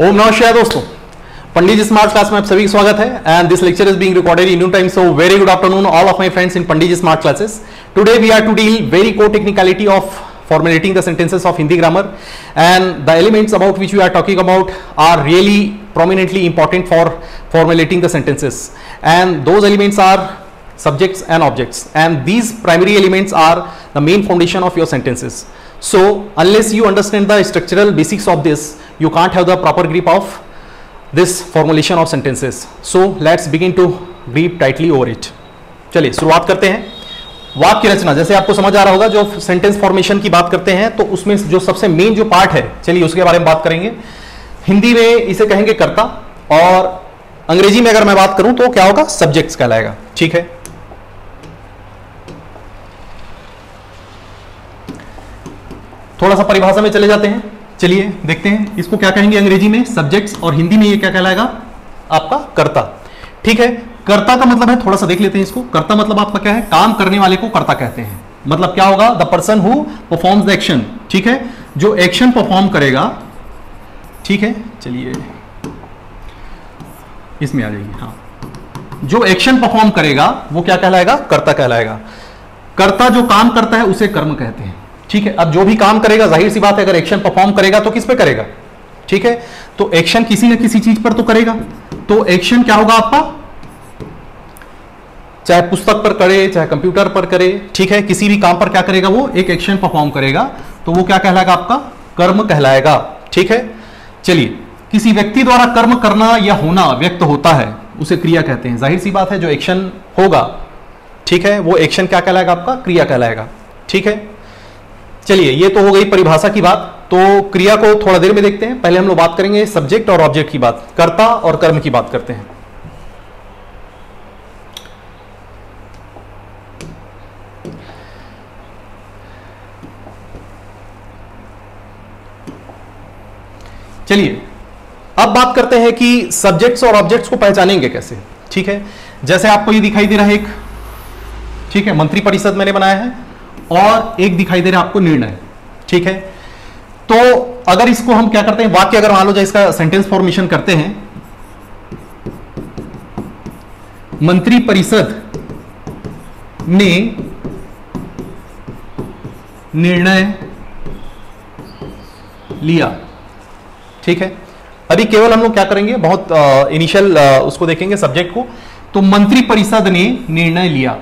ओम नमस्कार दोस्तों। पंडित ji smart class में आप सभी का स्वागत है and this lecture is being recorded in time so very good afternoon all of my friends in Pandit ji smart classes today we are to deal very को technicality of formulating the sentences of Hindi grammar and the elements about which you are talking about are really prominently important for formulating the sentences and those elements are subjects and objects and these primary elements are the main foundation of your sentences so unless you understand the structural basics of this you can't have the proper grip of this formulation of sentences. So, let's begin to grip tightly over it. चलिए, शुरुआत करते हैं। वाक्य रचना, जैसे आपको समझ आ रहा होगा, जो सेंटेंस फॉर्मेशन की बात करते हैं तो उसमें जो सबसे मेन जो पार्ट है, चलिए उसके बारे में बात करेंगे। हिंदी में इसे कहेंगे कर्ता, और अंग्रेज़ी में अगर मैं बात करूँ तो क्या होगा? सब्जेक्ट्स कहलाएगा। ठीक है? थोड़ा सा परिभाषा में चले जाते हैं। चलिए देखते हैं, इसको क्या कहेंगे अंग्रेज़ी में? सब्जेक्ट्स और हिंदी में ये क्या कहलाएगा? आपका कर्ता। ठीक है, कर्ता का मतलब है, थोड़ा सा देख लेते हैं इसको। कर्ता मतलब आपका क्या है? काम करने वाले को कर्ता कहते हैं। मतलब क्या होगा? The person who performs the action ठीक है, जो एक्शन परफॉर्म करेगा, ठीक है, चलिए। इसमें आ जाइए हाँ। जो एक्शन परफॉर्म करेगा, वो क्या कहलाएगा? कर्ता कहलाएगा। कर्ता जो काम करता है, उसे कर्म कहते हैं। ठीक है, अब जो भी काम करेगा, ज़ाहिर सी बात है, अगर एक्शन परफॉर्म करेगा तो किस पे करेगा? ठीक है? तो एक्शन किसी न किसी चीज़ पर तो करेगा। तो एक्शन क्या होगा आपका? चाहे पुस्तक पर करे, चाहे कंप्यूटर पर करे, ठीक है? किसी भी काम पर क्या करेगा वो? एक एक्शन परफॉर्म करेगा। तो वो क्या कहलाएगा आपका? कर्म कहलाएगा। ठीक है? चलिए, किसी व्यक्ति द्वारा कर्म करना या होना व्यक्त होता है, उसे क्रिया कहते हैं। ज़ाहिर सी बात है, जो एक्शन होगा, ठीक है? वो एक्शन क्या कहलाएगा आपका? क्रिया कहलाएगा। ठीक है? चलिए, ये तो हो गई परिभाषा की बात। तो क्रिया को थोड़ा देर में देखते हैं। पहले हम लोग बात करेंगे सब्जेक्ट और ऑब्जेक्ट की बात। कर्ता और कर्म की बात करते हैं। चलिए, अब बात करते हैं कि सब्जेक्ट्स और ऑब्जेक्ट्स को पहचानेंगे कैसे। ठीक है? जैसे आपको ये दिखाई दे रहा है एक, ठीक है, मंत्री परिषद मैंने बनाया है। और एक दिखाई दे रहा है आपको निर्णय। ठीक है? तो अगर इसको हम क्या करते हैं, वाक्य अगर मान लो जाए इसका सेंटेंस फॉर्मेशन करते हैं। मंत्री परिषद ने निर्णय लिया। ठीक है? अभी केवल हम लोग क्या करेंगे, बहुत इनिशियल उसको देखेंगे सब्जेक्ट को। तो मंत्री परिषद ने निर्णय लिया।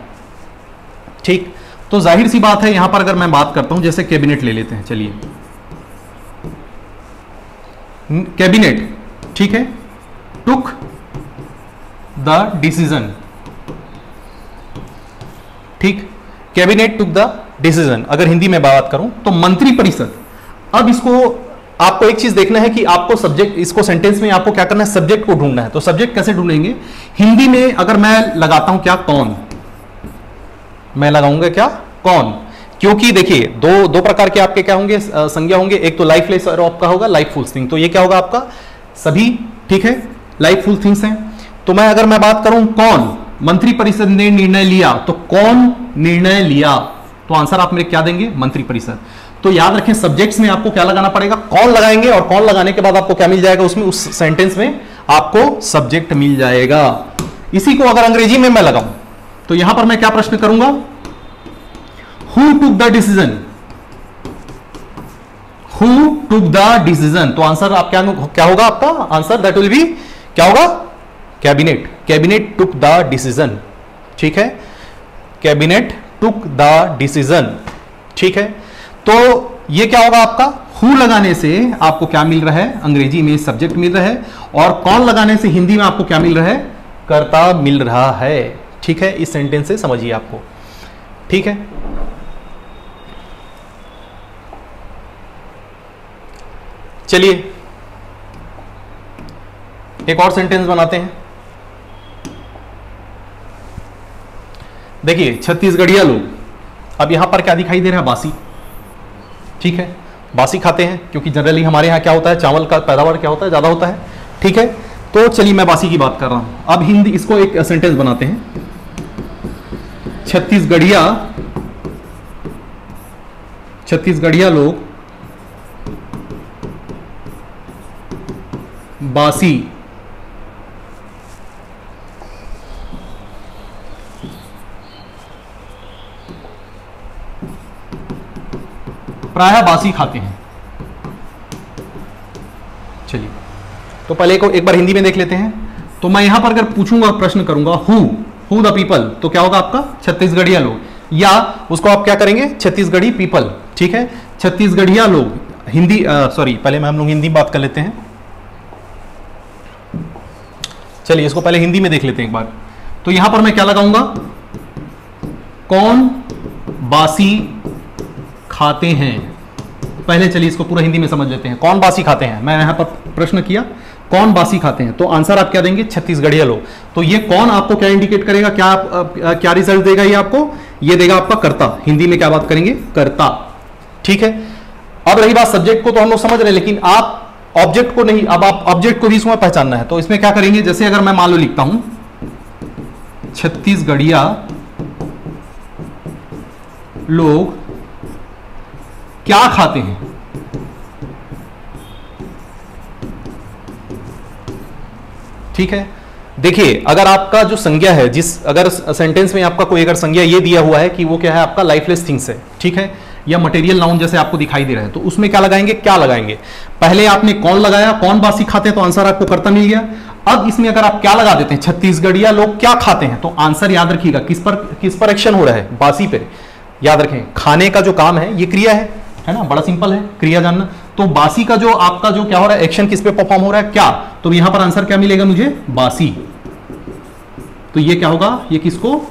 ठीक? तो ज़ाहिर सी बात है, यहाँ पर अगर मैं बात करता हूँ, जैसे कैबिनेट ले लेते हैं, चलिए। कैबिनेट ठीक है? टुक द डिसीज़न ठीक? कैबिनेट टुक द डिसीज़न अगर हिंदी में बात करूँ तो मंत्री परिषद। अब इसको, आपको एक चीज़ देखना है कि आपको सब्जेक्ट इसको सेंटेंस में आपको क्या करना है? सब्जेक्ट को ढूंढना है। तो सब्जेक्ट कैसे ढूंढेंगे? हिंदी में अगर मैं लगाता हूँ, क्या? कौन मैं लगाऊँगा क्या? कौन? क्योंकि देखिए, दो दो प्रकार के आपके क्या होंगे संज्ञा होंगे। एक तो लाइफ लेस आपका होगा लाइफ फुल थिंग तो ये क्या होगा आपका? सभी, ठीक है? लाइफ फुल थिंग्स हैं। तो मैं अगर मैं बात करूँ कौन? मंत्री परिषद ने निर्णय लिया तो कौन निर्णय लिया? तो आंसर आप मेरे क्या देंगे? मंत्री परिषद। तो याद रखें सब्जेक्ट्स में आपको क्या लगाना पड़ेगा? कौन लगाएँगे और कौन लगाने के बाद आपको क्या मिल जाएगा? उसमें, उस सेंटेंस में आपको सब्जेक्ट मिल जाएगा। इसी को अगर अंग्रेज़ी में मैं लगाऊँ तो यहाँ पर मैं क्या प्रश्न करूँगा? Who took the decision who took the decision तो आंसर आप क्या क्या होगा आपका? आंसर दैट विल बी क्या होगा? Cabinet cabinet took the decision ठीक है? कैबिनेट टुक द डिसीज़न ठीक है? तो ये क्या होगा आपका? हु लगाने से आपको क्या मिल रहा है? अंग्रेज़ी में सब्जेक्ट मिल रहा है। और कौन लगाने से हिंदी में आपको क्या मिल रहा है? कर्ता मिल रहा है। ठीक है? इस सेंटेंस से समझिए आपको। ठीक है? चलिए। एक और सेंटेंस बनाते हैं। देखिए, छत्तीसगढ़िया लोग। अब यहाँ पर क्या दिखाई दे रहा है? बासी। ठीक है? बासी खाते हैं, क्योंकि जनरली हमारे यहाँ क्या होता है? चावल का पैदावार क्या होता है? ज़्यादा होता है। ठीक है? तो चलिए मैं बासी की बात कर रहा हूँ। अब हिंदी, इसको एक सेंटेंस बनाते हैं। छत्तीसगढ़िया छत्तीसगढ़िया लोग, बासी। प्रायः बासी खाते हैं। चलिए तो पहले को एक बार हिंदी में देख लेते हैं। तो मैं यहाँ पर अगर पूछूँगा प्रश्न करूँगा हु हु द पीपल तो क्या होगा आपका? छत्तीसगढ़िया लोग। या उसको आप क्या करेंगे? छत्तीसगढ़ी पीपल ठीक है? छत्तीसगढ़िया लोग, हिंदी सॉरी पहले मैं हम लोग हिंदी बात कर लेते हैं। चलिए, इसको पहले हिंदी में देख लेते हैं एक बार। तो यहाँ पर मैं क्या लगाऊँगा? कौन बासी खाते हैं? पहले चलिए इसको पूरा हिंदी में समझ लेते हैं। कौन बासी खाते हैं? मैं यहाँ पर प्रश्न किया। कौन बासी खाते हैं? तो आंसर आप क्या देंगे? छत्तीसगढ़िया लोग। तो ये कौन आपको क्या इंडिकेट करेगा? क्या आप, क्या रिज़ल्ट देगा ये आपको? ये देगा आपका कर्ता। हिंदी में क्या बात करेंगे? कर्ता। ठीक है? अब रही बात सब्जेक्ट को तो हम लोग समझ रहे हैं लेकिन आप ऑब्जेक्ट को नहीं अब आप ऑब्जेक्ट को भी इसमें पहचानना है। तो इसमें क्या करेंगे? जैसे अगर मैं मान लो लिखता हूँ छत्तीसगढ़िया लोग क्या खाते हैं? ठीक है? देखिए, अगर आपका जो संज्ञा है, जिस, अगर सेंटेंस में आपका कोई अगर संज्ञा ये दिया हुआ है कि वो क्या है आपका लाइफलेस थिंग्स है, ठीक है? या मटेरियल नाउन जैसे आपको दिखाई दे रहा है तो उसमें क्या लगाएँगे? क्या लगाएँगे? पहले आपने कौन लगाया, कौन बासी खाते हैं तो आंसर आपको करता मिल गया। अब इसमें अगर आप क्या लगा देते हैं छत्तीसगढ़िया लोग क्या खाते हैं तो आंसर याद रखिएगा, किस पर किस पर एक्शन हो रहा है? बासी पे। याद रखें, खाने का जो काम है, ये क्रिया है है ना? बड़ा सिंपल है, क्रिया जानना। तो बासी का जो आपका जो क्या हो रहा है एक्शन किस पे परफॉर्म हो रहा है, क्या? तो यहाँ पर आंसर क्या मिलेगा मुझे? बासी। तो ये क्या होगा? ये किसको?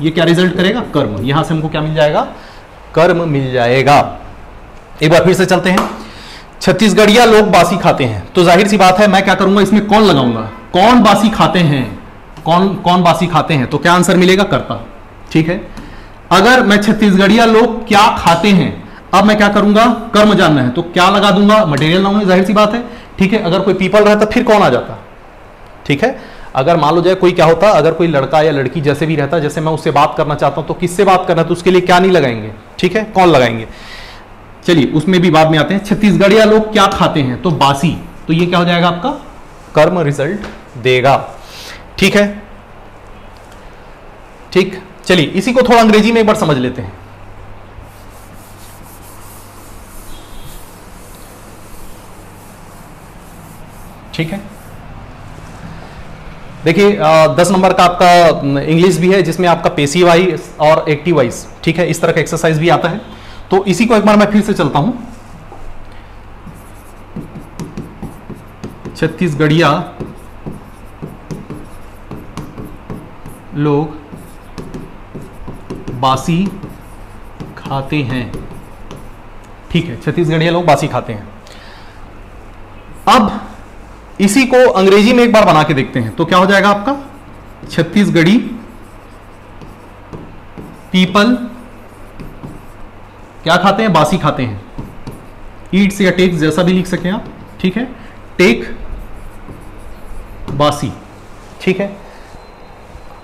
ये क्या रिज़ल्ट करेगा? कर्म। यहाँ से हमको क्या मिल जाएगा? कर्म मिल जाएगा। एक बार फिर से चलते हैं। छत्तीसगढ़िया लोग बासी खाते हैं। तो ज़ाहिर सी बात है, मैं क्या करूँगा? इसमें कौन लगाऊँगा? कौन बासी खाते हैं? कौन कौन बासी खाते हैं? तो क्या आंसर मिलेगा? करता। ठीक है? अगर मैं छत्तीसगढ़िया लोग क्या खाते हैं? अब मैं क्या करूँगा? कर्म जानना है। तो क्या लगा दूँगा? मटेरियल नाउन ज़ाहिर सी बात है। ठीक है, अगर कोई पीपल रहता, फिर कौन आ जाता? ठीक है? अगर मान लो जाए कोई क्या होता? अगर कोई लड़का या लड़की जैसे भी रहता, जैसे मैं उससे बात करना चाहता हूँ तो किससे बात करना तो उसके लिए क्या नहीं लगाएँगे? ठीक है? कौन लगाएँगे? चलिए, उसमें भी बाद में आते हैं। छत्तीसगढ़िया लोग क्या खाते हैं? तो बासी। तो ये क्या हो जाएगा आपका? कर्म रिज़ल्ट देगा। ठीक है? ठीक। चलिए, इसी को थोड़ा अंग्रेज़ी में एक बार समझ लेते हैं। ठीक है? देखिए दस नंबर का आपका इंग्लिश भी है, जिसमें आपका पेसी वाइज और एक्टिव वाइज ठीक है? इस तरह का एक्सरसाइज भी आता है। तो इसी को एक बार मैं फिर से चलता हूँ। छत्तीसगढ़िया लोग बासी खाते हैं। ठीक है, छत्तीसगढ़िया लोग बासी खाते हैं। अब इसी को अंग्रेज़ी में एक बार बना के देखते हैं। तो क्या हो जाएगा आपका? छत्तीसगढ़ी, पीपल, क्या खाते हैं? बासी खाते हैं। ईट्स या टेक्स जैसा भी लिख सकें आप, ठीक है? टेक, बासी, ठीक है?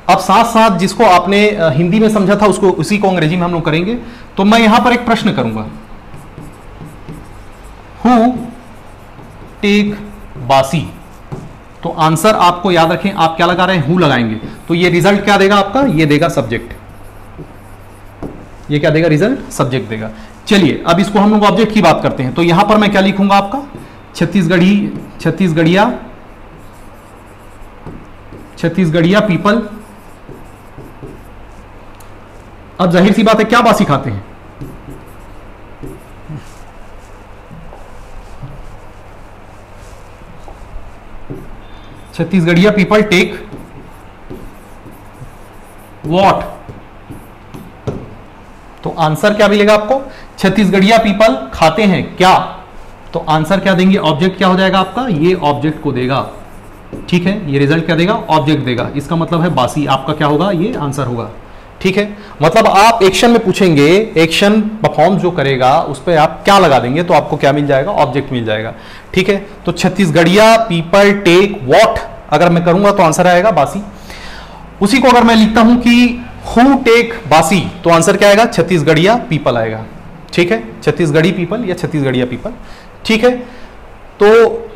अब साथ साथ जिसको आपने हिंदी में समझा था, उसको, उसी को अंग्रेज़ी में हम लोग करेंगे। तो मैं यहाँ पर एक प्रश्न करूँगा। हु टेक बासी। तो आंसर आपको याद रखें, आप क्या लगा रहे हैं? हु लगाएँगे। तो ये रिज़ल्ट क्या देगा आपका? ये देगा सब्जेक्ट ये क्या देगा रिज़ल्ट सब्जेक्ट देगा। चलिए, अब इसको हम लोग ऑब्जेक्ट की बात करते हैं। तो यहाँ पर मैं क्या लिखूँगा आपका? छत्तीसगढ़ी, छत्तीसगढ़िया छत्तीसगढ़िया पीपल अब ज़ाहिर सी बात है, क्या बासी खाते हैं? छत्तीसगढ़िया पीपल टेक वॉट तो आंसर क्या मिलेगा आपको? छत्तीसगढ़िया पीपल खाते हैं क्या? तो आंसर क्या देंगे? ऑब्जेक्ट क्या हो जाएगा आपका? ये ऑब्जेक्ट को देगा। ठीक है? ये रिज़ल्ट क्या देगा? ऑब्जेक्ट देगा। इसका मतलब है बासी। आपका क्या होगा? ये आंसर होगा। ठीक है? मतलब आप एक्शन में पूछेंगे एक्शन परफॉर्म जो करेगा, उस पर आप क्या लगा देंगे तो आपको क्या मिल जाएगा? ऑब्जेक्ट मिल जाएगा। ठीक है? तो छत्तीसगढ़िया पीपल टेक वॉट अगर मैं करूँगा तो आंसर आएगा, बासी। उसी को अगर मैं लिखता हूँ कि हु टेक बासी तो आंसर क्या आएगा? छत्तीसगढ़िया पीपल आएगा। ठीक है? छत्तीसगढ़ी पीपल या छत्तीसगढ़िया पीपल ठीक है? तो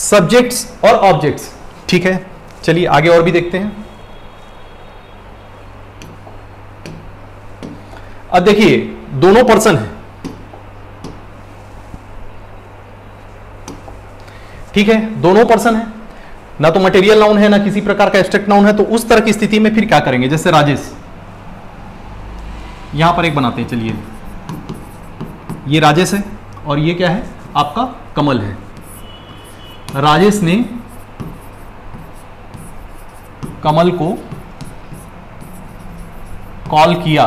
सब्जेक्ट्स और ऑब्जेक्ट्स ठीक है? चलिए, आगे और भी देखते हैं। अब देखिए, दोनों पर्सन है। ठीक है, दोनों पर्सन है। ना तो मटेरियल नाउन है, ना किसी प्रकार का एब्स्ट्रैक्ट नाउन है तो उस तरह की स्थिति में फिर क्या करेंगे? जैसे राजेश। यहाँ पर एक बनाते हैं, चलिए। ये राजेश है, और ये क्या है? आपका कमल है। राजेश ने कमल को कॉल किया।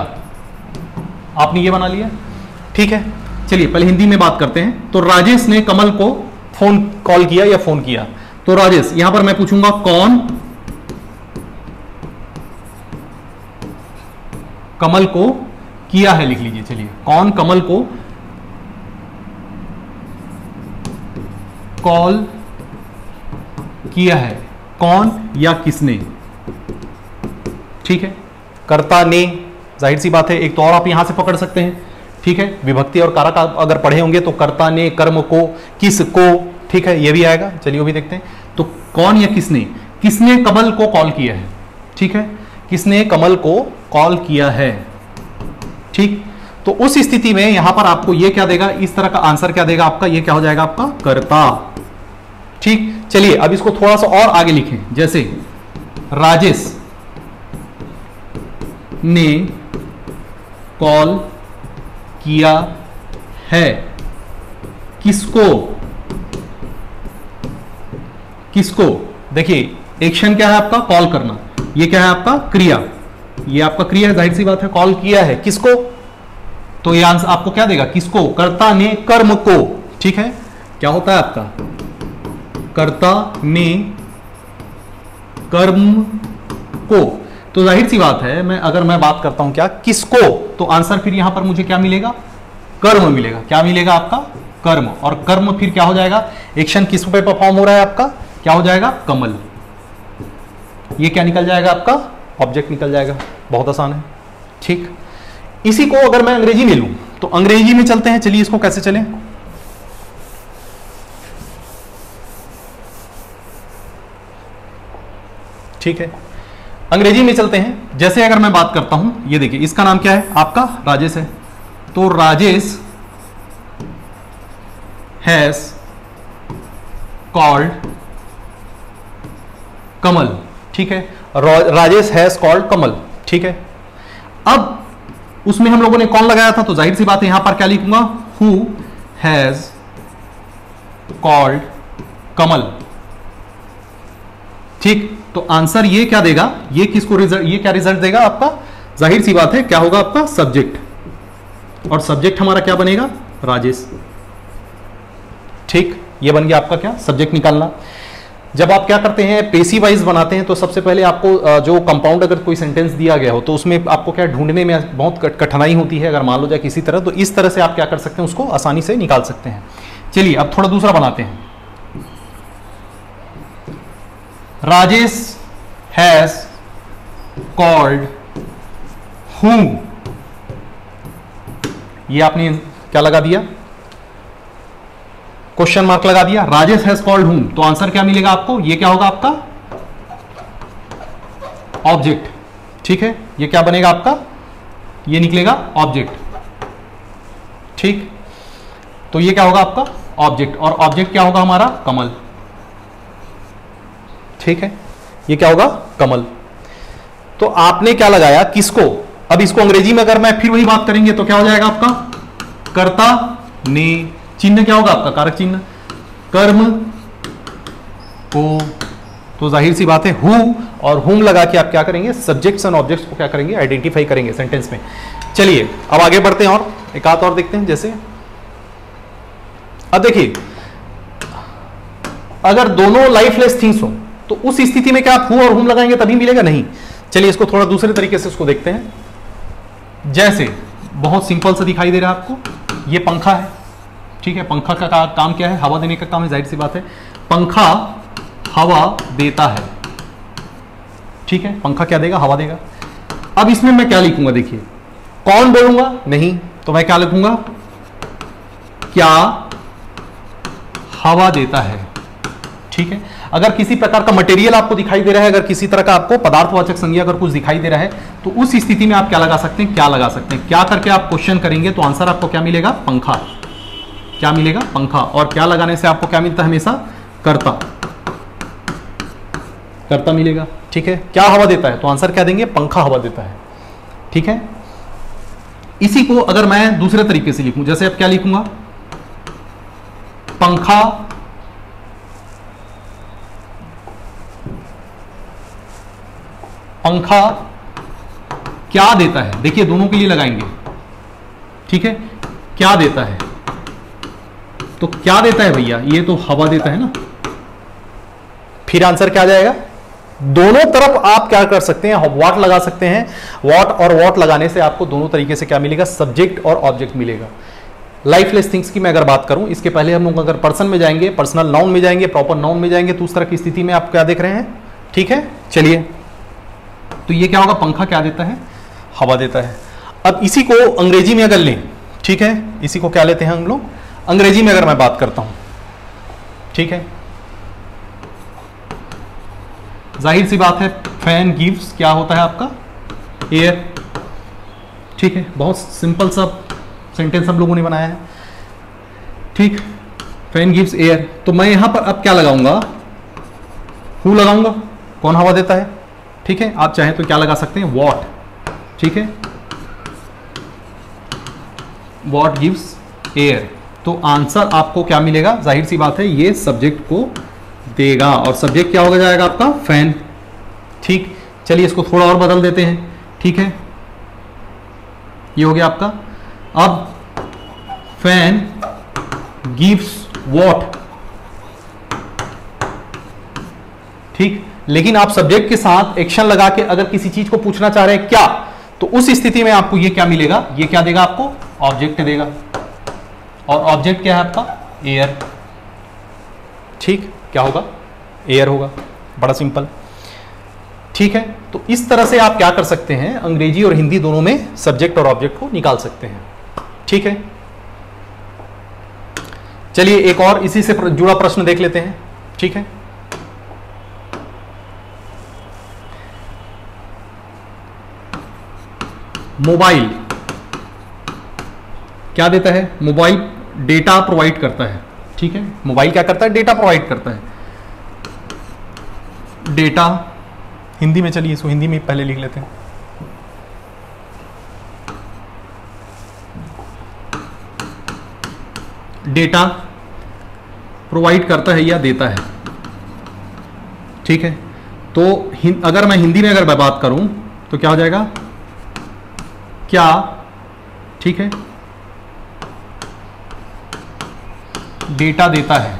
आपने ये बना लिया? ठीक है, चलिए पहले हिंदी में बात करते हैं। तो राजेश ने कमल को फ़ोन कॉल किया या फ़ोन किया? तो राजेश, यहाँ पर मैं पूछूँगा कौन कमल को किया है? लिख लीजिए, चलिए। कौन कमल को कॉल किया है? कौन या किसने? ठीक है। कर्ता ने ज़ाहिर सी बात है, एक तो और आप यहाँ से पकड़ सकते हैं। ठीक है? विभक्ति और कारक आप अगर पढ़े होंगे तो कर्ता ने कर्म को, किस को, ठीक है, ये भी आएगा। चलिए वो भी देखते हैं। तो कौन या किसने? किसने कमल को कॉल किया है? ठीक है? किसने कमल को कॉल किया है? ठीक? तो उस स्थिति में यहाँ पर आपको ये क्या देगा? इस तरह का आंसर क्या देगा आपका? ये क्या हो जाएगा आपका? कर्ता। ठीक? चलिए, अब इसको थोड़ा सा और आगे लिखें। जैसे, राजेश ने कॉल किया है? किसको? किसको? देखिए एक्शन क्या है आपका? कॉल करना। ये क्या है आपका? क्रिया। ये आपका क्रिया है, ज़ाहिर सी बात है कॉल किया है। किसको? तो ये आंसर आपको क्या देगा? किसको? कर्ता ने कर्म को। ठीक है? क्या होता है आपका? कर्ता ने कर्म को। तो ज़ाहिर सी बात है, मैं अगर मैं बात करता हूँ क्या, किसको तो आंसर फिर यहाँ पर मुझे क्या मिलेगा? कर्म मिलेगा। क्या मिलेगा आपका? कर्म। और कर्म फिर क्या हो जाएगा? एक्शन किस पे परफॉर्म हो रहा है आपका? क्या हो जाएगा? कमल। ये क्या निकल जाएगा आपका? ऑब्जेक्ट निकल जाएगा। बहुत आसान है। ठीक। इसी को अगर मैं अंग्रेज़ी में लूँ तो अंग्रेज़ी में चलते हैं। चलिए इसको कैसे चले? ठीक है। अंग्रेज़ी में चलते हैं। जैसे अगर मैं बात करता हूँ, ये देखिए, इसका नाम क्या है? आपका राजेश है। तो राजेश हैज़ कॉल्ड कमल, ठीक है? राजेश हैज़ कॉल्ड कमल, ठीक है? अब उसमें हम लोगों ने कौन लगाया था? तो ज़ाहिर सी बात है, यहाँ पर क्या लिखूँगा? हु हैज़ कॉल्ड कमल, ठीक? तो आंसर ये क्या देगा? ये किसको रिज़ल्ट ये क्या रिज़ल्ट देगा आपका? ज़ाहिर सी बात है, क्या होगा आपका? सब्जेक्ट और सब्जेक्ट हमारा क्या बनेगा? राजेश। ठीक, ये बन गया आपका क्या? सब्जेक्ट निकालना। जब आप क्या करते हैं पेसी वाइज बनाते हैं तो सबसे पहले आपको जो कंपाउंड अगर कोई सेंटेंस दिया गया हो तो उसमें आपको क्या ढूँढने में बहुत कठिनाई होती है, अगर मान लो जाए किसी तरह तो इस तरह से आप क्या कर सकते हैं, उसको आसानी से निकाल सकते हैं। चलिए, अब थोड़ा दूसरा बनाते हैं। राजेश हैज़ कॉल्ड whom ये आपने क्या लगा दिया? क्वेश्चन मार्क लगा दिया। राजेश हैज़ कॉल्ड हुम तो आंसर क्या मिलेगा आपको? ये क्या होगा आपका? ऑब्जेक्ट ठीक है? ये क्या बनेगा आपका? ये निकलेगा ऑब्जेक्ट ठीक? तो ये क्या होगा आपका? ऑब्जेक्ट और ऑब्जेक्ट क्या होगा हमारा? कमल। ठीक है? ये क्या होगा? कमल। तो आपने क्या लगाया? किसको? अब इसको अंग्रेज़ी में अगर मैं फिर वही बात करेंगे तो क्या हो जाएगा आपका? कर्ता ने चिन्ह क्या होगा आपका? कारक चिन्ह। कर्म को तो ज़ाहिर सी बात है हु और हुम लगा के आप क्या करेंगे? सब्जेक्ट्स एंड ऑब्जेक्ट्स को क्या करेंगे? आइडेंटिफाई करेंगे सेंटेंस में। चलिए, अब आगे बढ़ते हैं और एक आध और देखते हैं, जैसे अब देखिए, अगर दोनों लाइफलेस थिंग्स हो तो उस स्थिति में क्या आप हु और हुम लगाएँगे तभी मिलेगा? नहीं। चलिए इसको थोड़ा दूसरे तरीके से उसको देखते हैं। जैसे बहुत सिंपल सा दिखाई दे रहा है आपको। ये पंखा है। ठीक है पंखा का, का काम क्या है? हवा देने का काम है ज़ाहिर सी बात है। पंखा हवा देता है। ठीक है पंखा क्या देगा? हवा देगा। अब इसमें मैं क्या लिखूँगा देखिए। कौन बोलूँगा? नहीं। तो मैं क्या लिखूँगा? क्या हवा देता है। ठीक है? अगर किसी प्रकार का मटेरियल आपको दिखाई दे रहा है, अगर किसी तरह का आपको पदार्थवाचक संज्ञा अगर कुछ दिखाई दे रहा है तो उस स्थिति में आप क्या लगा सकते हैं, क्या लगा सकते हैं? क्या करके आप क्वेश्चन करेंगे तो आंसर आपको क्या मिलेगा? पंखा। क्या मिलेगा? पंखा। और क्या लगाने से आपको क्या मिलता है हमेशा? करता। करता मिलेगा। ठीक है? क्या हवा देता है? तो आंसर क्या देंगे? पंखा हवा देता है। ठीक है? इसी को अगर मैं दूसरे तरीके से लिखूं, जैसे अब क्या लिखूँगा? पंखा पंखा क्या देता है? देखिए, दोनों के लिए लगाएँगे। ठीक है? क्या देता है? तो क्या देता है भैया? ये तो हवा देता है ना। फिर आंसर क्या जाएगा? दोनों तरफ़ आप क्या कर सकते हैं? वॉट लगा सकते हैं। वॉट और वॉट लगाने से आपको दोनों तरीके से क्या मिलेगा? सब्जेक्ट और ऑब्जेक्ट मिलेगा। लाइफलेस थिंग्स की मैं अगर बात करूँ, इसके पहले हम लोग अगर पर्सन में जाएँगे पर्सनल नाउन में जाएँगे प्रॉपर नाउन में जाएँगे तो उस तरह की स्थिति में आप क्या देख रहे हैं? ठीक है? चलिए। तो ये क्या होगा? पंखा क्या देता है? हवा देता है। अब इसी को अंग्रेज़ी में अगर लें ठीक है? इसी को क्या लेते हैं हम लोग? अंग्रेज़ी में अगर मैं बात करता हूँ ठीक है? ज़ाहिर सी बात है फ़ैन गिव्स क्या होता है आपका? एयर ठीक है? बहुत सिंपल सा सेंटेंस हम लोगों ने बनाया है। ठीक? फ़ैन गिव्स एयर तो मैं यहाँ पर अब क्या लगाऊँगा? हु लगाऊँगा? कौन हवा देता है? ठीक है? आप चाहें तो क्या लगा सकते हैं? वॉट ठीक है? वॉट गिव्स एयर तो आंसर आपको क्या मिलेगा? ज़ाहिर सी बात है, ये सब्जेक्ट को देगा। और सब्जेक्ट क्या होगा जाएगा आपका? फ़ैन ठीक? चलिए इसको थोड़ा और बदल देते हैं। ठीक है? ये हो गया आपका। अब फ़ैन गिव्स वॉट ठीक? लेकिन आप सब्जेक्ट के साथ एक्शन लगा के अगर किसी चीज़ को पूछना चाह रहे हैं, क्या? तो उस स्थिति में आपको ये क्या मिलेगा? ये क्या देगा आपको? ऑब्जेक्ट देगा। और ऑब्जेक्ट क्या है आपका? एयर ठीक? क्या होगा? एयर होगा। बड़ा सिंपल ठीक है? तो इस तरह से आप क्या कर सकते हैं? अंग्रेज़ी और हिंदी दोनों में सब्जेक्ट और ऑब्जेक्ट को निकाल सकते हैं। ठीक है? चलिए एक और इसी से जुड़ा प्रश्न देख लेते हैं। ठीक है? मोबाइल। क्या देता है? मोबाइल डेटा प्रोवाइड करता है। ठीक है? मोबाइल क्या करता है? डेटा प्रोवाइड करता है। डेटा, हिंदी में चलिए इसको हिंदी में पहले लिख लेते हैं। डेटा प्रोवाइड करता है या देता है। ठीक है? तो अगर मैं हिंदी में अगर मैं बात करूँ तो क्या हो जाएगा? क्या? ठीक है। डेटा देता है।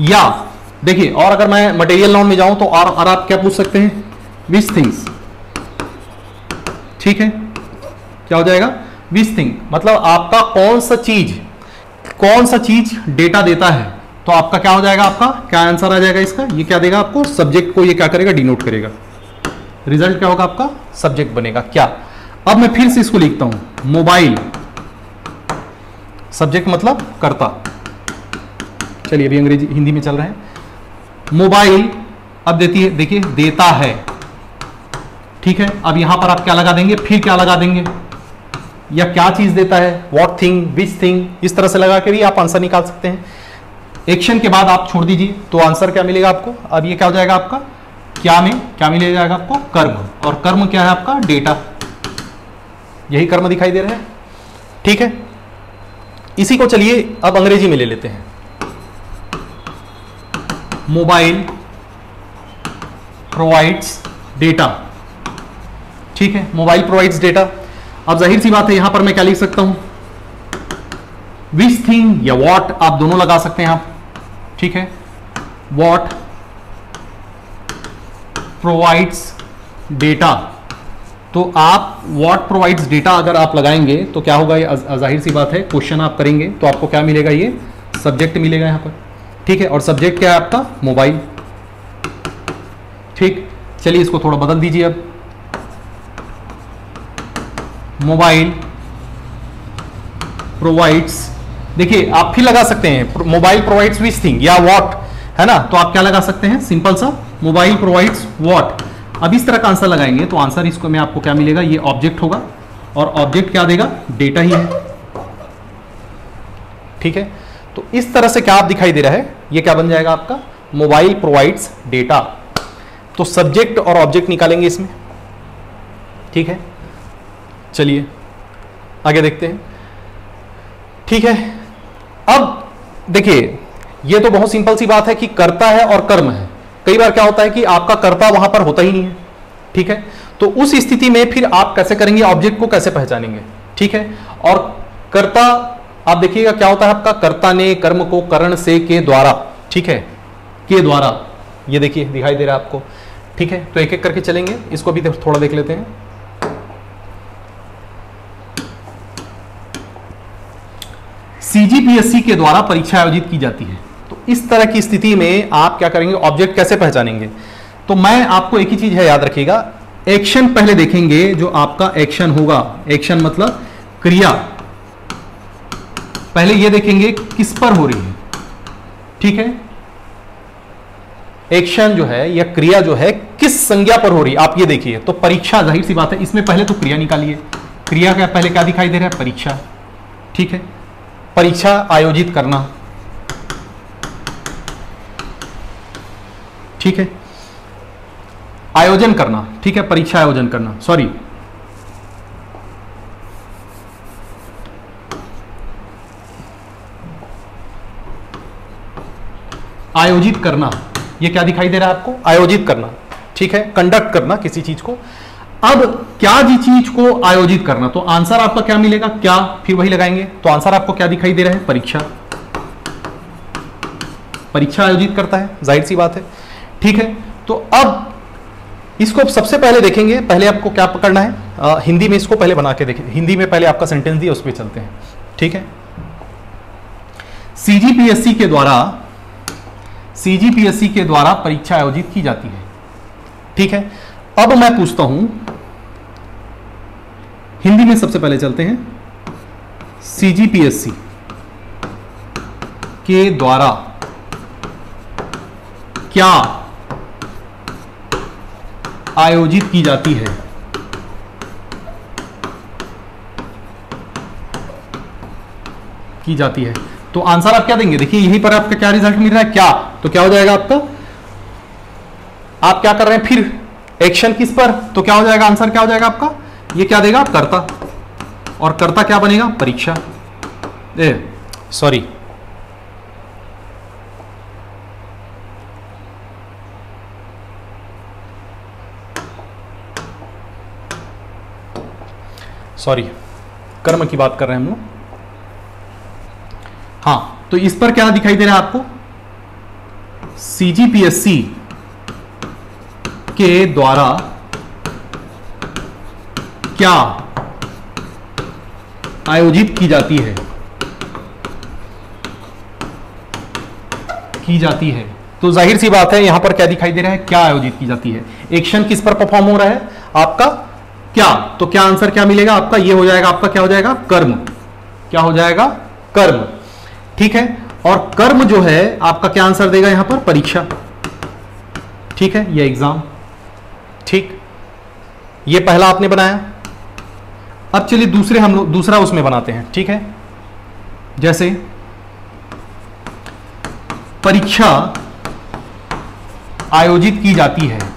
या देखिए और अगर मैं मटेरियल नाउन में जाऊँ तो और, और आप क्या पूछ सकते हैं? विच थिंग्स ठीक है? क्या हो जाएगा? विच थिंग मतलब आपका कौन सा चीज़ कौन सा चीज़ डेटा देता है? तो आपका क्या हो जाएगा आपका? क्या आंसर आ जाएगा इसका? ये क्या देगा आपको? सब्जेक्ट को ये क्या करेगा? डिनोट करेगा। रिज़ल्ट क्या होगा आपका? सब्जेक्ट बनेगा। क्या? अब मैं फिर से इसको लिखता हूँ। मोबाइल। सब्जेक्ट मतलब करता। चलिए, अभी अंग्रेज़ी, हिंदी में चल रहे हैं। मोबाइल, अब देती है देखिए, देता है। ठीक है? अब यहाँ पर आप क्या लगा देंगे? फिर क्या लगा देंगे? या क्या चीज़ देता है? वॉट थिंग विच थिंग इस तरह से लगा के भी आप आंसर निकाल सकते हैं। एक्शन के बाद आप छोड़ दीजिए तो आंसर क्या मिलेगा आपको? अब ये क्या हो जाएगा आपका? क्या में? क्या मिल जाएगा आपको? कर्म। और कर्म क्या है आपका? डेटा यही कर्म दिखाई दे रहे हैं। ठीक है? इसी को चलिए, अब अंग्रेज़ी में ले लेते हैं। Mobile provides data. ठीक है? Mobile provides data. अब ज़ाहिर सी बात है, यहाँ पर मैं क्या लिख सकता हूँ? विच थिंग या वॉट आप दोनों लगा सकते हैं आप। ठीक है? वॉट प्रोवाइड्स डेटा तो आप व्हाट प्रोवाइड्स डेटा अगर आप लगाएँगे तो क्या होगा ये ज़ाहिर सी बात है क्वेश्चन आप करेंगे तो आपको क्या मिलेगा ये? सब्जेक्ट मिलेगा यहाँ पर। ठीक है, और सब्जेक्ट क्या है आपका? मोबाइल ठीक, चलिए इसको थोड़ा बदल दीजिए अब। मोबाइल प्रोवाइड्स देखिए, आप फिर लगा सकते हैं मोबाइल प्रोवाइड्स विच थिंग या व्हाट है ना? तो आप क्या लगा सकते हैं? सिंपल सा मोबाइल प्रोवाइड्स व्हाट अब इस तरह का आंसर लगाएँगे तो आंसर इसको में आपको क्या मिलेगा? ये ऑब्जेक्ट होगा, और ऑब्जेक्ट क्या देगा? डेटा ही है। ठीक है? तो इस तरह से क्या आप दिखाई दे रहा है? ये क्या बन जाएगा आपका? मोबाइल प्रोवाइड्स डेटा तो सब्जेक्ट और ऑब्जेक्ट निकालेंगे इसमें। ठीक है? चलिए, आगे देखते हैं। ठीक है? अब देखिए, ये तो बहुत सिंपल सी बात है कि कर्ता है और कर्म है। कई बार क्या होता है कि आपका कर्ता वहाँ पर होता ही नहीं है, ठीक है? तो उस स्थिति में फिर आप कैसे करेंगे ऑब्जेक्ट को कैसे पहचानेंगे, ठीक है? और कर्ता, आप देखिएगा क्या होता है आपका? कर्ता ने कर्म को करण से के द्वारा, ठीक है? के द्वारा, ये देखिए, दिखाई दे रहा है आपको, ठीक है? तो एक एक करके चलेंगे, इसको भी थोड़ा देख लेते हैं। सीजीपीएससी के द्वारा परीक्षा आयोजित की जाती है। इस तरह की स्थिति में आप क्या करेंगे? ऑब्जेक्ट कैसे पहचानेंगे? तो मैं आपको एक ही चीज़ है याद रखिएगा। एक्शन पहले देखेंगे जो आपका एक्शन होगा। एक्शन मतलब क्रिया। पहले ये देखेंगे किस पर हो रही है। ठीक है? एक्शन जो है या क्रिया जो है किस संज्ञा पर हो रही है? आप ये देखिए। तो परीक्षा ज़ाहिर सी बात है, इसमें पहले तो क्रिया निकालिए। क्रिया का पहले क्या दिखाई दे रहा है? परीक्षा। ठीक है? परीक्षा आयोजित करना। ठीक है? आयोजन करना, ठीक है? परीक्षा आयोजन करना सॉरी आयोजित करना, ये क्या दिखाई दे रहा है आपको? आयोजित करना, ठीक है? कंडक्ट करना किसी चीज़ को। अब क्या जी चीज़ को आयोजित करना? तो आंसर आपका क्या मिलेगा? क्या? फिर वही लगाएँगे। तो आंसर आपको क्या दिखाई दे रहा है? परीक्षा। परीक्षा आयोजित करता है, ज़ाहिर सी बात है। ठीक है? तो अब इसको सबसे पहले देखेंगे पहले आपको क्या पकड़ना है? आ, हिंदी में इसको पहले बना के देखें। हिंदी में पहले आपका सेंटेंस दिया उस पर चलते हैं। ठीक है? सीजीपीएससी के द्वारा सीजीपीएससी के द्वारा परीक्षा आयोजित की जाती है। ठीक है? अब मैं पूछता हूँ हिंदी में सबसे पहले चलते हैं। सीजीपीएससी के द्वारा क्या आयोजित की जाती है। की जाती है। तो आंसर आप क्या देंगे? देखिए, यहीं पर आपका क्या रिज़ल्ट मिल रहा है? क्या? तो क्या हो जाएगा आपका? आप क्या कर रहे हैं? फिर एक्शन किस पर? तो क्या हो जाएगा? आंसर क्या हो जाएगा आपका? ये क्या देगा? आप करता। और करता क्या बनेगा? परीक्षा। सॉरी सॉरी कर्म की बात कर रहे हैं हम लोग। हाँ तो इस पर क्या दिखाई दे रहा है आपको? सीजीपीएससी के द्वारा क्या आयोजित की जाती है? की जाती है। तो ज़ाहिर सी बात है, यहाँ पर क्या दिखाई दे रहा है? क्या आयोजित की जाती है? एक्शन किस पर परफॉर्म हो रहा है? आपका क्या? तो क्या आंसर क्या मिलेगा आपका? ये हो जाएगा आपका क्या हो जाएगा? कर्म। क्या हो जाएगा? कर्म। ठीक है? और कर्म जो है, आपका क्या आंसर देगा यहाँ पर? परीक्षा। ठीक है? ये एग्ज़ाम ठीक? ये पहला आपने बनाया। अब चलिए दूसरे हम लोग दूसरा उसमें बनाते हैं। ठीक है? जैसे, परीक्षा आयोजित की जाती है।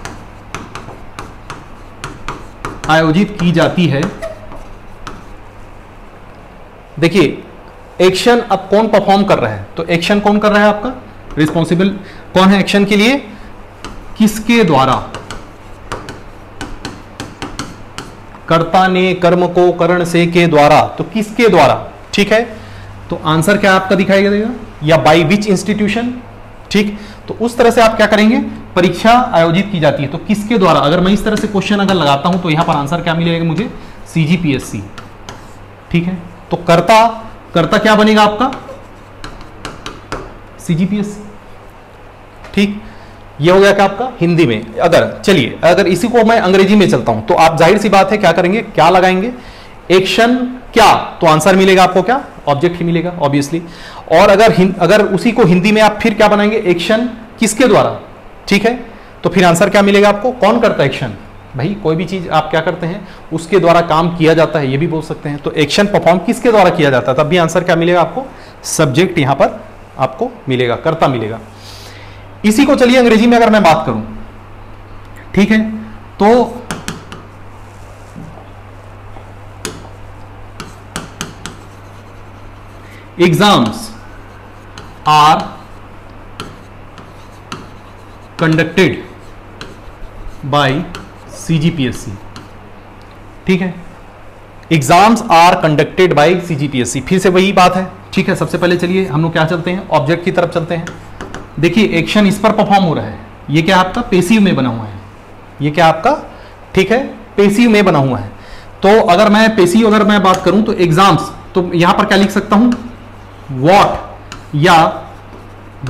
आयोजित की जाती है। देखिए एक्शन अब कौन परफॉर्म कर रहा है? तो एक्शन कौन कर रहा है आपका? रिस्पॉन्सिबल कौन है एक्शन के लिए? किसके द्वारा? कर्ता ने कर्म को करण से के द्वारा। तो किसके द्वारा? ठीक है? तो आंसर क्या आपका दिखाई देगा? या बाई विच इंस्टीट्यूशन ठीक? तो उस तरह से आप क्या करेंगे? परीक्षा आयोजित की जाती है तो किसके द्वारा? अगर मैं इस तरह से क्वेश्चन अगर लगाता हूँ तो यहाँ पर आंसर क्या मिलेगा मुझे? सीजीपीएससी ठीक है? तो कर्ता कर्ता क्या बनेगा आपका? सीजीपीएससी ठीक? ये हो गया क्या आपका? हिंदी में। अगर, चलिए, अगर इसी को मैं अंग्रेज़ी में चलता हूँ तो आप ज़ाहिर सी बात है क्या करेंगे? क्या लगाएँगे? एक्शन क्या? तो आंसर मिलेगा आपको क्या? ऑब्जेक्ट ही मिलेगा ऑब्वियसली और अगर अगर उसी को हिंदी में आप फिर क्या बनाएँगे? एक्शन किसके द्वारा? ठीक है? तो फिर आंसर क्या मिलेगा आपको? कौन करता एक्शन भाई, कोई भी चीज़ आप क्या करते हैं, उसके द्वारा काम किया जाता है, ये भी बोल सकते हैं। तो एक्शन परफॉर्म किसके द्वारा किया जाता है? तब भी आंसर क्या मिलेगा आपको? सब्जेक्ट यहाँ पर आपको मिलेगा, कर्ता मिलेगा। इसी को चलिए अंग्रेज़ी में अगर मैं बात करूँ। ठीक है? तो exams are conducted by CGPSC ठीक है? Exams are conducted by CGPSC फिर से वही बात है। ठीक है, सबसे पहले चलिए, हम लोग क्या चलते हैं? ऑब्जेक्ट की तरफ़ चलते हैं। देखिए एक्शन इस पर परफॉर्म हो रहा है। ये क्या आपका? पेसिव में बना हुआ है। ये क्या आपका? ठीक है पेसिव में बना हुआ है। तो अगर मैं पेसिव अगर मैं बात करूँ तो एग्ज़ाम्स तो यहाँ पर क्या लिख सकता हूँ? वॉट या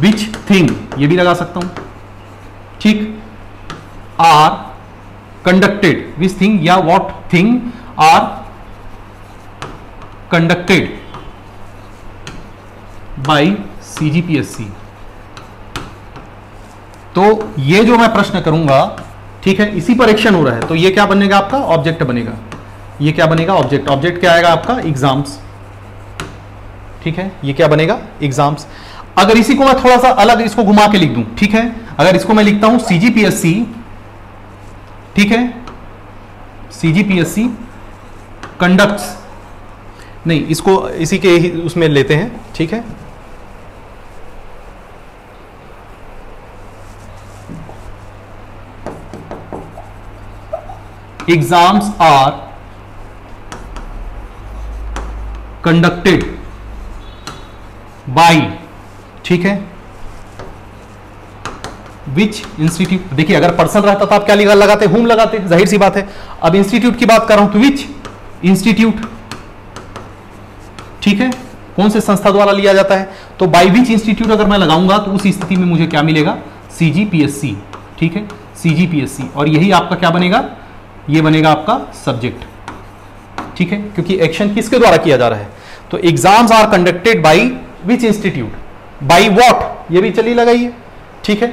विच थिंग ये भी लगा सकता हूँ। ठीक? आर कंडक्टेड विच थिंग या what thing are conducted by CGPSC तो ये जो मैं प्रश्न करूँगा, ठीक है, इसी पर एक्शन हो रहा है। तो ये क्या बनेगा आपका? ऑब्जेक्ट बनेगा। ये क्या बनेगा? ऑब्जेक्ट ऑब्जेक्ट क्या आएगा आपका? एग्ज़ाम्स ठीक है? ये क्या बनेगा? एग्ज़ाम्स अगर इसी को मैं थोड़ा सा अलग इसको घुमा के लिख दूँ, ठीक है? अगर इसको मैं लिखता हूँ सीजीपीएससी ठीक है? सीजीपीएससी कंडक्ट्स नहीं, इसको इसी के ही उसमें लेते हैं, ठीक है? एग्ज़ाम्स आर कंडक्टेड बाई ठीक है? विच इंस्टीट्यूट देखिए, अगर पर्सन रहता तो आप क्या लिखा लगाते? होम लगाते? ज़ाहिर सी बात है। अब इंस्टीट्यूट की बात कर रहा हूँ तो विच इंस्टीट्यूट ठीक है? कौन से संस्था द्वारा लिया जाता है? तो बाई विच इंस्टीट्यूट अगर मैं लगाऊँगा तो उस स्थिति में मुझे क्या मिलेगा? सीजीपीएससी ठीक है? सीजीपीएससी और यही आपका क्या बनेगा? ये बनेगा आपका सब्जेक्ट ठीक है? क्योंकि एक्शन किसके द्वारा किया जा रहा है? तो exams are conducted by which institute by what ये भी चली लगाइए। ठीक है?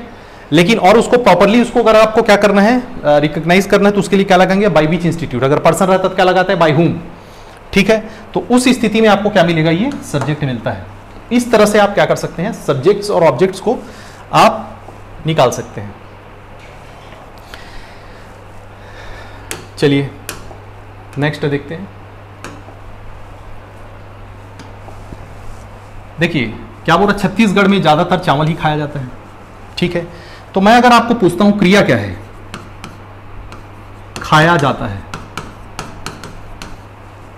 लेकिन और उसको प्रॉपरली उसको अगर आपको क्या करना है रिकॉग्नाइज करना है तो उसके लिए क्या लगाएँगे? बाई विच इंस्टीट्यूट अगर पर्सन रहता तो क्या लगाता है? बाई होम ठीक है? तो उस स्थिति में आपको क्या मिलेगा? ये सब्जेक्ट मिलता है। इस तरह से आप क्या कर सकते हैं? सब्जेक्ट्स और ऑब्जेक्ट्स को आप निकाल सकते हैं। चलिए नेक्स्ट देखते हैं। देखिए क्या बोल रहा छत्तीसगढ़ में ज़्यादातर चावल ही खाया जाता है? ठीक है तो मैं अगर आपको पूछता हूँ, क्रिया क्या है? खाया जाता है।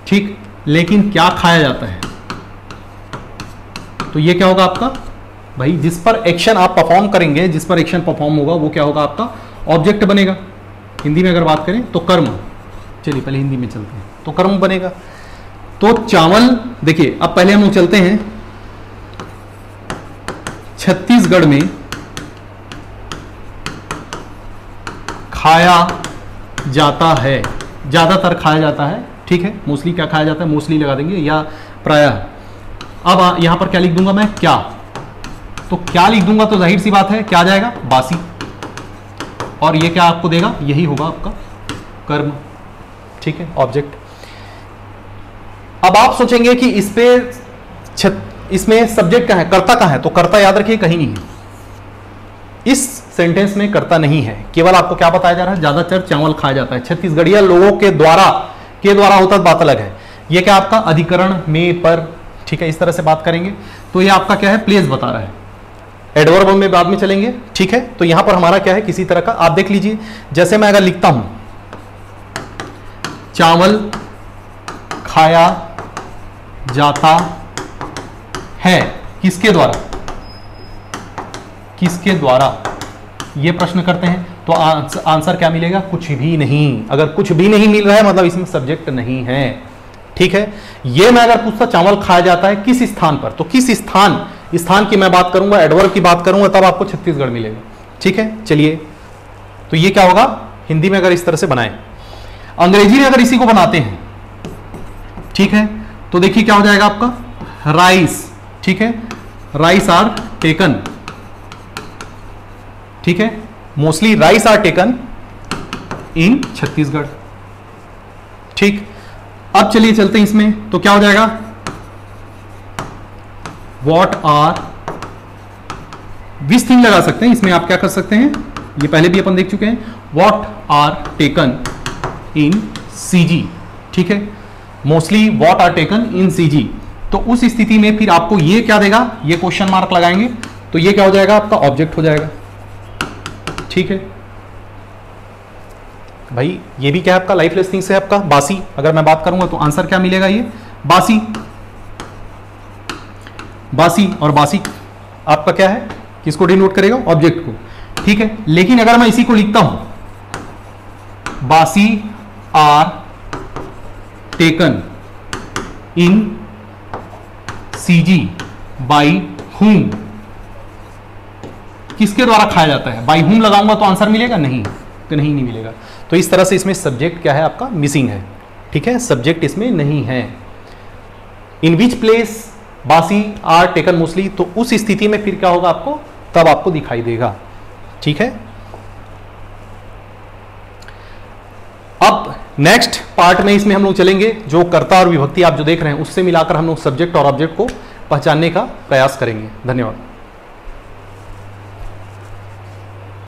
ठीक, लेकिन क्या खाया जाता है? तो ये क्या होगा आपका? भाई, जिस पर एक्शन आप परफॉर्म करेंगे, जिस पर एक्शन परफॉर्म होगा, वो क्या होगा आपका? ऑब्जेक्ट बनेगा। हिंदी में अगर बात करें तो कर्म। चलिए, पहले हिंदी में चलते हैं। तो कर्म बनेगा। तो चावल, देखिए, अब पहले हम लोग चलते हैं। छत्तीसगढ़ में खाया जाता है। ज़्यादातर खाया जाता है। ठीक है? मोस्टली क्या खाया जाता है? मोस्टली लगा देंगे। या प्राय। अब यहाँ पर क्या लिख दूँगा मैं? क्या। तो क्या लिख दूँगा तो ज़ाहिर सी बात है, क्या जाएगा? बासी। और ये क्या आपको देगा? यही होगा आपका कर्म। ठीक है? ऑब्जेक्ट अब आप सोचेंगे कि इस पे इसमें सब्जेक्ट कहाँ है? कर्ता कहाँ है? तो कर्ता याद रखिए, कहीं नहीं है। इस सेंटेंस में कर्ता नहीं है। केवल आपको क्या बताया जा रहा है? ज़्यादातर चावल खाया जाता है। छत्तीसगढ़िया लोगों के द्वारा के द्वारा होता बात अलग है। ये क्या आपका? अधिकरण में पर, ठीक है, इस तरह से बात करेंगे। तो ये आपका क्या है? प्लेस बता रहा है। एडवर्ब में बाद में चलेंगे, ठीक है? तो यहाँ पर हमारा क्या है? किसी तरह का, आप देख लीजिए। जैसे मैं अगर लिखता हूँ, चावल खाया जाता है? किसके द्वारा? किसके द्वारा? ये प्रश्न करते हैं तो आंसर क्या मिलेगा? कुछ भी नहीं। अगर कुछ भी नहीं मिल रहा है मतलब इसमें सब्जेक्ट नहीं है। ठीक है? ये मैं अगर पूछता, चावल खाया जाता है किस स्थान पर? तो किस स्थान? स्थान की मैं बात करूँगा, एडवर्ब की बात करूँगा, तब आपको छत्तीसगढ़ मिलेगा। ठीक है? चलिए। तो ये क्या होगा? हिंदी में अगर इस तरह से बनाए। अंग्रेज़ी में अगर इसी को बनाते हैं, ठीक है? तो देखिए क्या हो जाएगा आपका? राइस। ठीक है? राइस आर टेकन ठीक है? Mostly rice are taken in Chhattisgarh ठीक? अब चलिए चलते हैं इसमें तो क्या हो जाएगा? वॉट आर विस थिंग लगा सकते हैं? इसमें आप क्या कर सकते हैं? ये पहले भी अपन देख चुके हैं। What are taken in CG ठीक है? Mostly what are taken in CG तो उस स्थिति में फिर आपको ये क्या देगा? ये क्वेश्चन मार्क लगाएँगे तो ये क्या हो जाएगा? आपका ऑब्जेक्ट हो जाएगा। ठीक है? भाई, ये भी क्या है आपका? लाइफलेस थिंग्स है आपका? बासी, अगर मैं बात करूँगा तो आंसर क्या मिलेगा ये? बासी। बासी और बासी, आपका क्या है? किसको डिनोट करेगा? ऑब्जेक्ट को। ठीक है? लेकिन अगर मैं इसी को लिखता हूँ, बासी are taken in CG by whom किसके द्वारा खाया जाता है? बाई हुम लगाऊँगा तो आंसर मिलेगा? नहीं। तो नहीं नहीं मिलेगा। तो इस तरह से इसमें सब्जेक्ट क्या है आपका? मिसिंग है। ठीक है? सब्जेक्ट इसमें नहीं है। इन विच प्लेस बासी आर टेकन मोस्टली तो उस स्थिति में फिर क्या होगा आपको? तब आपको दिखाई देगा। ठीक है अब नेक्स्ट पार्ट में इसमें हम लोग चलेंगे, जो कर्ता और विभक्ति आप जो देख रहे हैं, उससे मिलाकर हम लोग सब्जेक्ट और ऑब्जेक्ट को पहचानने का प्रयास करेंगे। धन्यवाद।